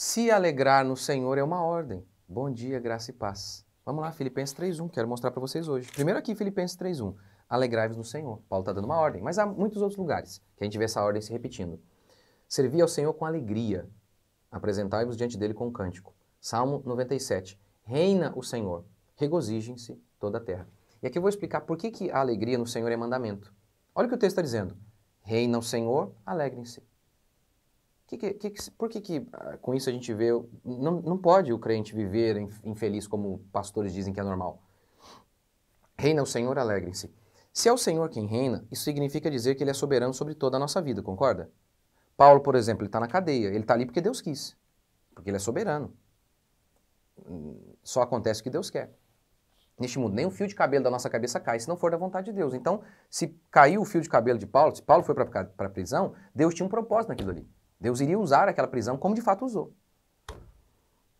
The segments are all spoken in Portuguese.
Se alegrar no Senhor é uma ordem. Bom dia, graça e paz. Vamos lá, Filipenses 3.1, quero mostrar para vocês hoje. Primeiro aqui, Filipenses 3.1. Alegrai-vos no Senhor. Paulo está dando uma ordem, mas há muitos outros lugares que a gente vê essa ordem se repetindo. Servi ao Senhor com alegria. Apresentai-vos diante dele com um cântico. Salmo 97. Reina o Senhor. Regozijem-se toda a terra. E aqui eu vou explicar por que, que a alegria no Senhor é mandamento. Olha o que o texto está dizendo. Reina o Senhor, alegrem-se. Que, que, que, por que, que ah, com isso a gente vê. Não, não pode o crente viver infeliz como pastores dizem que é normal. Reina o Senhor, alegrem-se. Se é o Senhor quem reina, isso significa dizer que ele é soberano sobre toda a nossa vida, concorda? Paulo, por exemplo, ele está na cadeia. Ele está ali porque Deus quis. Porque ele é soberano. Só acontece o que Deus quer. Neste mundo, nem o fio de cabelo da nossa cabeça cai se não for da vontade de Deus. Então, se caiu o fio de cabelo de Paulo, se Paulo foi para a prisão, Deus tinha um propósito naquilo ali. Deus iria usar aquela prisão como de fato usou.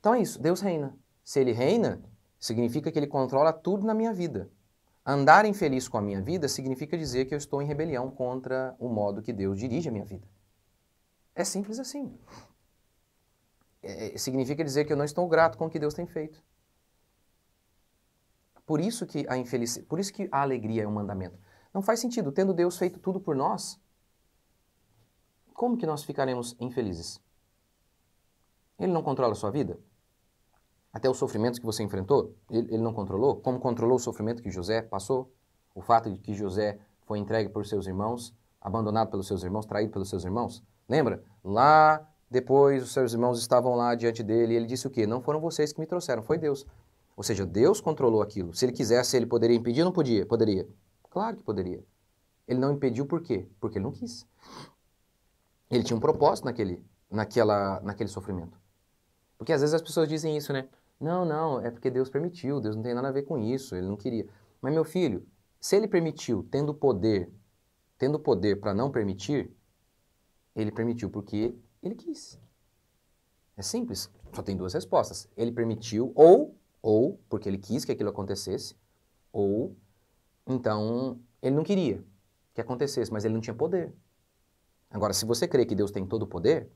Então é isso, Deus reina. Se ele reina, significa que ele controla tudo na minha vida. Andar infeliz com a minha vida significa dizer que eu estou em rebelião contra o modo que Deus dirige a minha vida. É simples assim. É, é significa dizer que eu não estou grato com o que Deus tem feito. Por isso que a infelicidade, por isso que a alegria é um mandamento. Não faz sentido, tendo Deus feito tudo por nós, como que nós ficaremos infelizes? Ele não controla a sua vida? Até os sofrimentos que você enfrentou, ele, ele não controlou? Como controlou o sofrimento que José passou? O fato de que José foi entregue por seus irmãos, abandonado pelos seus irmãos, traído pelos seus irmãos? Lembra? Lá depois os seus irmãos estavam lá diante dele e ele disse o quê? Não foram vocês que me trouxeram, foi Deus. Ou seja, Deus controlou aquilo. Se ele quisesse, ele poderia impedir ou não podia? Poderia. Claro que poderia. Ele não impediu por quê? Porque ele não quis. Ele tinha um propósito naquele, naquela, naquele sofrimento. Porque às vezes as pessoas dizem isso, né? Não, não, é porque Deus permitiu, Deus não tem nada a ver com isso, ele não queria. Mas meu filho, se ele permitiu, tendo poder, tendo poder para não permitir, ele permitiu porque ele quis. É simples, só tem duas respostas. Ele permitiu ou ou porque ele quis que aquilo acontecesse, ou então ele não queria que acontecesse, mas ele não tinha poder. Agora, se você crê que Deus tem todo o poder,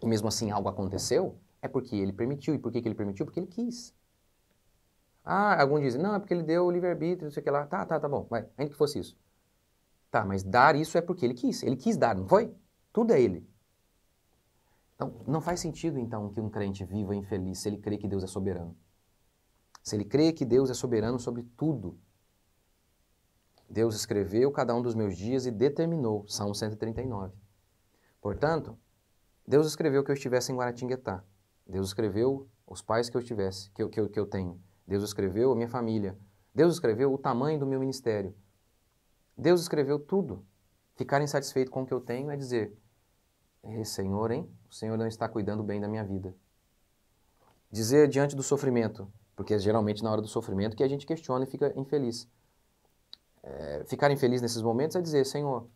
e mesmo assim algo aconteceu, é porque ele permitiu. E por que, que ele permitiu? Porque ele quis. Ah, alguns dizem, não, é porque ele deu o livre-arbítrio, não sei o que lá. Tá, tá, tá bom, vai, ainda que fosse isso. Tá, mas dar isso é porque ele quis. Ele quis dar, não foi? Tudo é ele. Então, não faz sentido, então, que um crente viva infeliz se ele crê que Deus é soberano. Se ele crê que Deus é soberano sobre tudo. Deus escreveu cada um dos meus dias e determinou, Salmo 139. Portanto, Deus escreveu que eu estivesse em Guaratinguetá. Deus escreveu os pais que eu tivesse, que eu, que eu, que eu tenho. Deus escreveu a minha família. Deus escreveu o tamanho do meu ministério. Deus escreveu tudo. Ficar insatisfeito com o que eu tenho é dizer: Senhor, hein? O Senhor não está cuidando bem da minha vida. Dizer diante do sofrimento, porque é geralmente na hora do sofrimento que a gente questiona e fica infeliz. É, ficar infeliz nesses momentos é dizer: Senhor,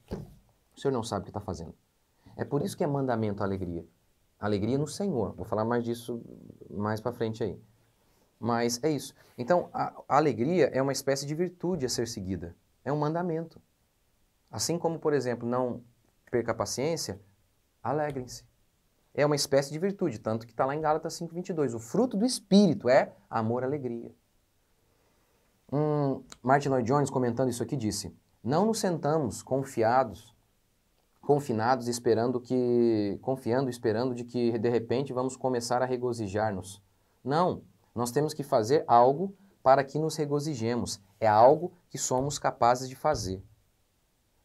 o Senhor não sabe o que está fazendo. É por isso que é mandamento a alegria. Alegria no Senhor. Vou falar mais disso mais para frente aí. Mas é isso. Então, a, a, alegria é uma espécie de virtude a ser seguida. É um mandamento. Assim como, por exemplo, não perca a paciência, alegrem-se. É uma espécie de virtude, tanto que está lá em Gálatas 5,22. O fruto do Espírito é amor, alegria. Um, Martin Lloyd Jones, comentando isso aqui, disse: Não nos sentamos confiados, confinados, esperando que, confiando, esperando de que de repente vamos começar a regozijar-nos. Não, nós temos que fazer algo para que nos regozijemos. É algo que somos capazes de fazer.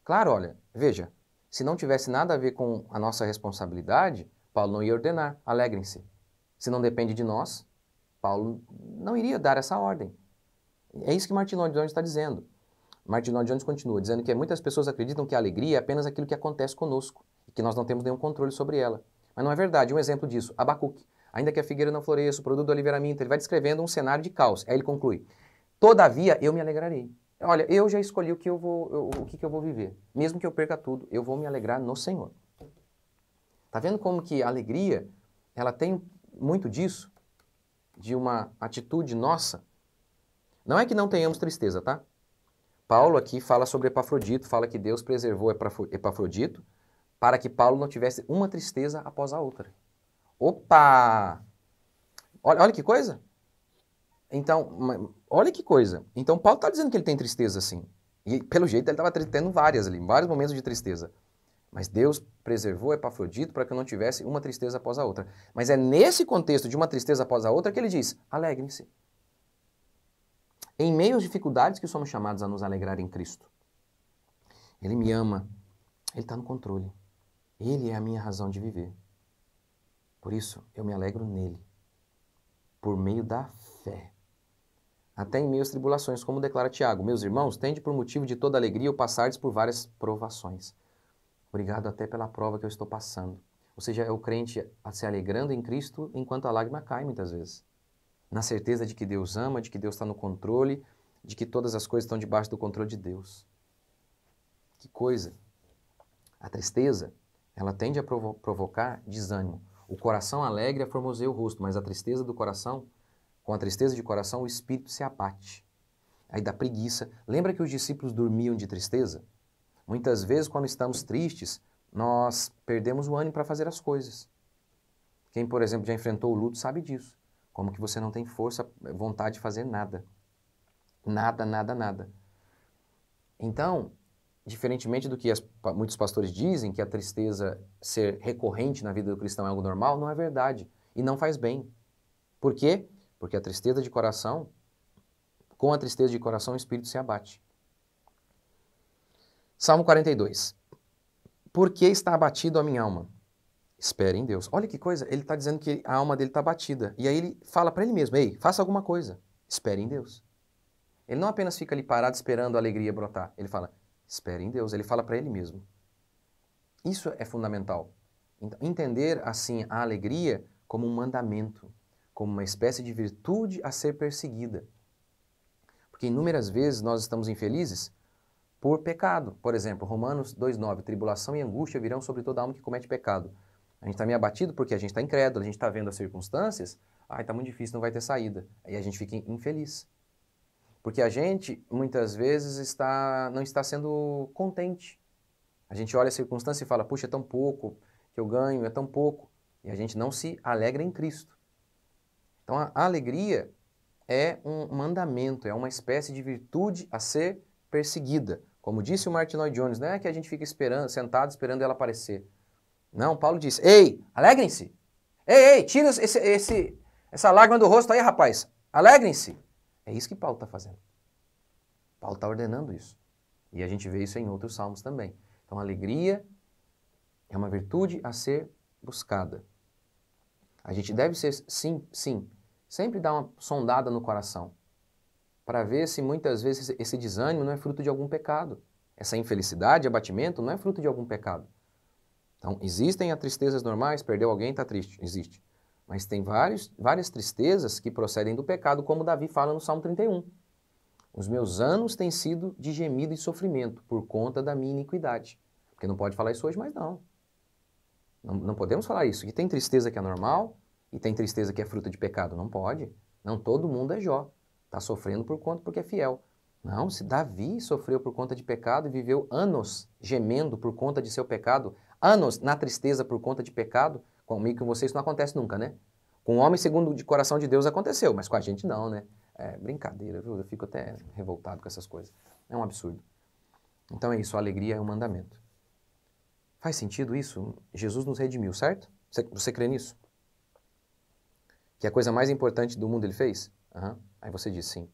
Claro, olha, veja, se não tivesse nada a ver com a nossa responsabilidade, Paulo não ia ordenar, alegrem-se. Se não depende de nós, Paulo não iria dar essa ordem. É isso que Martin Lloyd Jones está dizendo. Martin Lloyd Jones continua dizendo que muitas pessoas acreditam que a alegria é apenas aquilo que acontece conosco e que nós não temos nenhum controle sobre ela. Mas não é verdade. Um exemplo disso, Abacuque. Ainda que a figueira não floresça, o produto do oliveiramento, ele vai descrevendo um cenário de caos. Aí ele conclui: Todavia eu me alegrarei. Olha, eu já escolhi o que eu vou, o que, que eu vou viver. Mesmo que eu perca tudo, eu vou me alegrar no Senhor. Tá vendo como que a alegria, ela tem muito disso, de uma atitude nossa não é que não tenhamos tristeza, tá? Paulo aqui fala sobre Epafrodito, fala que Deus preservou Epafrodito para que Paulo não tivesse uma tristeza após a outra. Opa! Olha, olha que coisa. Então, olha que coisa. Então, Paulo está dizendo que ele tem tristeza assim. E, pelo jeito, ele estava tendo várias ali, vários momentos de tristeza. Mas Deus preservou Epafrodito para que eu não tivesse uma tristeza após a outra. Mas é nesse contexto de uma tristeza após a outra que ele diz: alegrem-se. Em meio às dificuldades que somos chamados a nos alegrar em Cristo. Ele me ama, ele está no controle. Ele é a minha razão de viver. Por isso, eu me alegro nele, por meio da fé. Até em meio às tribulações, como declara Tiago, meus irmãos, tende por motivo de toda alegria o passardes por várias provações. Obrigado até pela prova que eu estou passando. Ou seja, é o crente se alegrando em Cristo enquanto a lágrima cai muitas vezes. Na certeza de que Deus ama, de que Deus está no controle, de que todas as coisas estão debaixo do controle de Deus. Que coisa! A tristeza, ela tende a provo provocar desânimo. O coração alegre aformoseia o rosto, mas a tristeza do coração, com a tristeza de coração, o espírito se abate. Aí dá preguiça. Lembra que os discípulos dormiam de tristeza? Muitas vezes, quando estamos tristes, nós perdemos o ânimo para fazer as coisas. Quem, por exemplo, já enfrentou o luto sabe disso. Como que você não tem força, vontade de fazer nada. Nada, nada, nada. Então, diferentemente do que as, muitos pastores dizem, que a tristeza ser recorrente na vida do cristão é algo normal, não é verdade. E não faz bem. Por quê? Porque a tristeza de coração, com a tristeza de coração, o espírito se abate. Salmo 42. Por que está abatido a minha alma? Espere em Deus. Olha que coisa, ele está dizendo que a alma dele está abatida. E aí ele fala para ele mesmo: Ei, faça alguma coisa. Espere em Deus. Ele não apenas fica ali parado esperando a alegria brotar. Ele fala: Espere em Deus. Ele fala para ele mesmo. Isso é fundamental. Entender assim a alegria como um mandamento, como uma espécie de virtude a ser perseguida. Porque inúmeras vezes nós estamos infelizes por pecado. Por exemplo, Romanos 2,9: tribulação e angústia virão sobre toda alma que comete pecado. A gente está meio abatido porque a gente está incrédulo, a gente está vendo as circunstâncias, ai, está muito difícil, não vai ter saída. Aí a gente fica infeliz. Porque a gente, muitas vezes, está, não está sendo contente. A gente olha a circunstância e fala, puxa, é tão pouco que eu ganho, é tão pouco. E a gente não se alegra em Cristo. Então a alegria é um mandamento, é uma espécie de virtude a ser perseguida. Como disse o Martin Lloyd Jones, não é que a gente fica esperando, sentado esperando ela aparecer. Não, Paulo disse: Ei, alegrem-se. Ei, ei, tira esse, esse, essa lágrima do rosto aí, rapaz. Alegrem-se. É isso que Paulo está fazendo. Paulo está ordenando isso. E a gente vê isso em outros salmos também. Então, alegria é uma virtude a ser buscada. A gente deve ser, sim, sim, sempre dar uma sondada no coração para ver se muitas vezes esse desânimo não é fruto de algum pecado. Essa infelicidade, abatimento, não é fruto de algum pecado. Então, existem as tristezas normais, perdeu alguém, está triste, existe. Mas tem vários, várias tristezas que procedem do pecado, como Davi fala no Salmo 31. Os meus anos têm sido de gemido e sofrimento por conta da minha iniquidade. Porque não pode falar isso hoje, mas não. Não, não podemos falar isso. Que tem tristeza que é normal e tem tristeza que é fruto de pecado. Não pode. Não todo mundo é Jó. Está sofrendo por conta porque é fiel. Não, se Davi sofreu por conta de pecado e viveu anos gemendo por conta de seu pecado, anos na tristeza por conta de pecado, comigo com vocês não acontece nunca, né? Com o homem segundo o coração de Deus aconteceu, mas com a gente não, né? É brincadeira, viu? Eu fico até revoltado com essas coisas. É um absurdo. Então é isso, a alegria é um mandamento. Faz sentido isso? Jesus nos redimiu, certo? Você, você crê nisso? Que a coisa mais importante do mundo ele fez? Uhum. Aí você diz sim.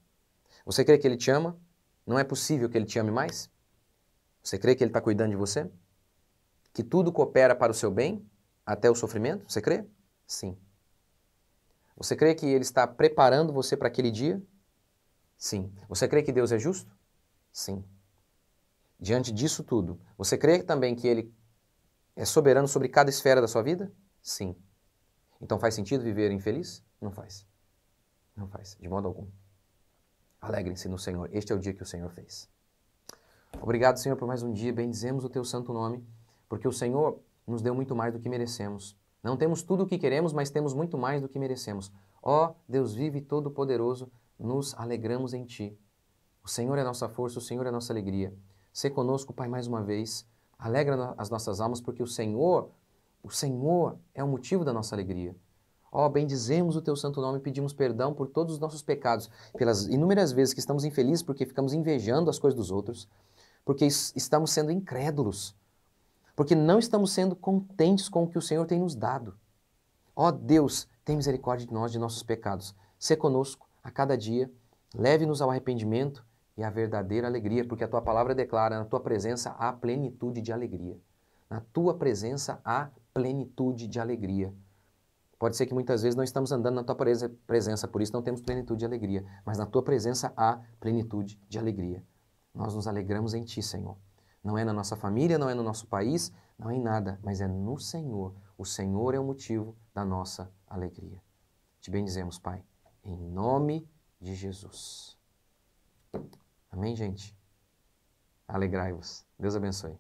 Você crê que ele te ama? Não é possível que ele te ame mais? Você crê que ele está cuidando de você? Que tudo coopera para o seu bem, até o sofrimento? Você crê? Sim. Você crê que ele está preparando você para aquele dia? Sim. Você crê que Deus é justo? Sim. Diante disso tudo, você crê também que ele é soberano sobre cada esfera da sua vida? Sim. Então faz sentido viver infeliz? Não faz. Não faz, de modo algum. Alegrem-se no Senhor. Este é o dia que o Senhor fez. Obrigado, Senhor, por mais um dia. Bendizemos o teu santo nome, porque o Senhor nos deu muito mais do que merecemos. Não temos tudo o que queremos, mas temos muito mais do que merecemos. Ó oh, Deus vive e todo-poderoso, nos alegramos em Ti. O Senhor é nossa força, o Senhor é nossa alegria. Sê conosco, Pai, mais uma vez. Alegra as nossas almas, porque o Senhor O Senhor é o motivo da nossa alegria. Ó, oh, bendizemos o teu santo nome e pedimos perdão por todos os nossos pecados, pelas inúmeras vezes que estamos infelizes porque ficamos invejando as coisas dos outros, porque estamos sendo incrédulos, porque não estamos sendo contentes com o que o Senhor tem nos dado. Ó oh, Deus, tem misericórdia de nós, de nossos pecados. Sê conosco a cada dia, leve-nos ao arrependimento e à verdadeira alegria, porque a tua palavra declara: na tua presença há plenitude de alegria. Na tua presença há plenitude de alegria. Pode ser que muitas vezes não estamos andando na tua presença, por isso não temos plenitude de alegria, mas na tua presença há plenitude de alegria. Nós nos alegramos em ti, Senhor. Não é na nossa família, não é no nosso país, não é em nada, mas é no Senhor. O Senhor é o motivo da nossa alegria. Te bendizemos, Pai, em nome de Jesus. Amém, gente? Alegrai-vos. Deus abençoe.